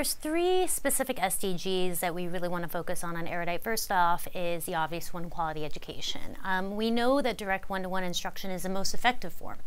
there's three specific SDGs that we really want to focus on on Erudite. First off is the obvious one, quality education. Um, we know that direct one-to-one -one instruction is the most effective form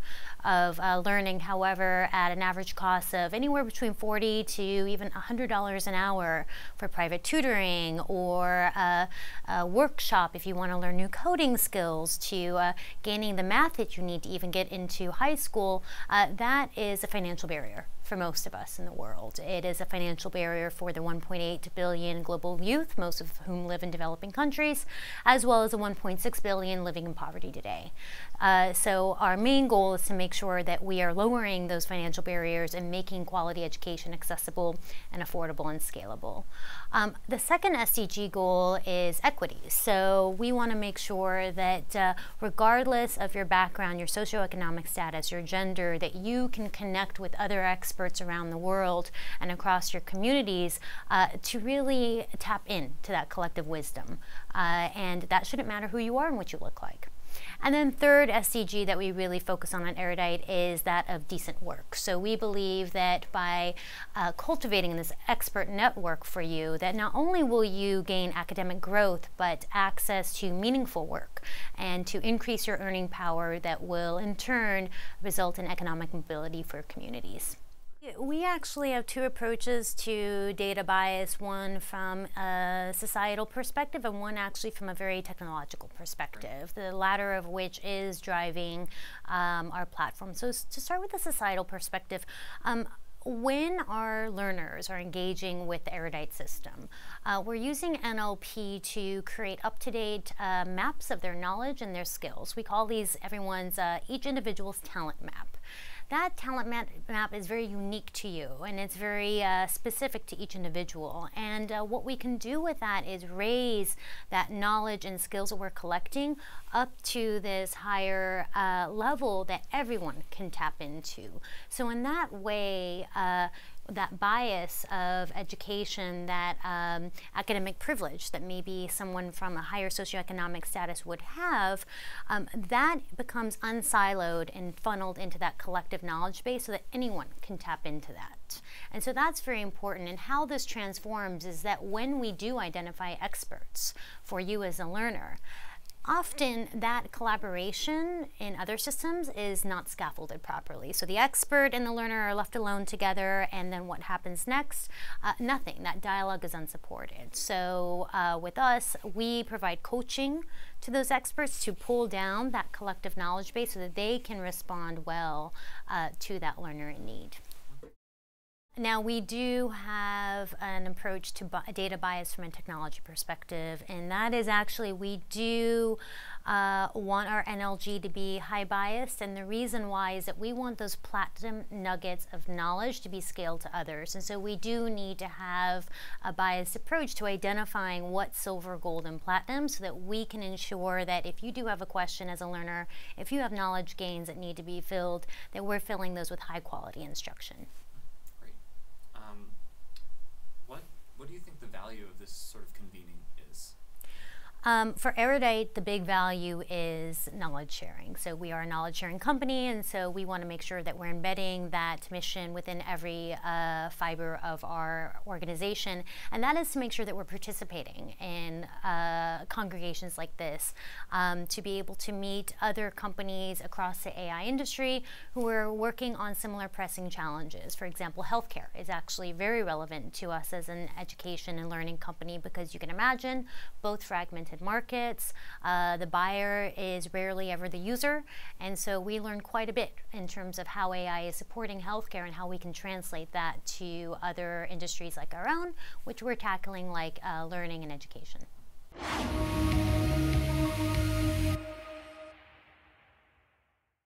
of uh, learning. However, at an average cost of anywhere between 40 to even $100 an hour for private tutoring or a, a workshop if you want to learn new coding skills to uh, gaining the math that you need to even get into high school, uh, that is a financial barrier for most of us in the world. It is a financial barrier for the 1.8 billion global youth, most of whom live in developing countries, as well as the 1.6 billion living in poverty today. Uh, so our main goal is to make sure that we are lowering those financial barriers and making quality education accessible and affordable and scalable. Um, the second SDG goal is equity. So we want to make sure that uh, regardless of your background, your socioeconomic status, your gender, that you can connect with other experts around the world and across your communities uh, to really tap into that collective wisdom. Uh, and that shouldn't matter who you are and what you look like. And then third SDG that we really focus on at Erudite is that of decent work. So we believe that by uh, cultivating this expert network for you, that not only will you gain academic growth, but access to meaningful work and to increase your earning power that will in turn result in economic mobility for communities. We actually have two approaches to data bias, one from a societal perspective and one actually from a very technological perspective, the latter of which is driving um, our platform. So to start with the societal perspective, um, when our learners are engaging with the Erudite system, uh, we're using NLP to create up-to-date uh, maps of their knowledge and their skills. We call these everyone's, uh, each individual's talent map that talent map, map is very unique to you and it's very uh, specific to each individual. And uh, what we can do with that is raise that knowledge and skills that we're collecting up to this higher uh, level that everyone can tap into. So in that way, uh, that bias of education, that um, academic privilege that maybe someone from a higher socioeconomic status would have, um, that becomes unsiloed and funneled into that collective knowledge base so that anyone can tap into that. And so that's very important. And how this transforms is that when we do identify experts for you as a learner, often that collaboration in other systems is not scaffolded properly. So the expert and the learner are left alone together, and then what happens next? Uh, nothing. That dialogue is unsupported. So uh, with us, we provide coaching to those experts to pull down that collective knowledge base so that they can respond well uh, to that learner in need. Now we do have an approach to bi data bias from a technology perspective, and that is actually we do uh, want our NLG to be high biased, and the reason why is that we want those platinum nuggets of knowledge to be scaled to others, and so we do need to have a biased approach to identifying what silver, gold, and platinum, so that we can ensure that if you do have a question as a learner, if you have knowledge gains that need to be filled, that we're filling those with high quality instruction. what do you think the value of this sort of convening? Um, for Erudite, the big value is knowledge sharing. So we are a knowledge sharing company, and so we want to make sure that we're embedding that mission within every uh, fiber of our organization, and that is to make sure that we're participating in uh, congregations like this um, to be able to meet other companies across the AI industry who are working on similar pressing challenges. For example, healthcare is actually very relevant to us as an education and learning company because you can imagine both fragmented markets. Uh, the buyer is rarely ever the user. And so we learn quite a bit in terms of how AI is supporting healthcare and how we can translate that to other industries like our own, which we're tackling like uh, learning and education.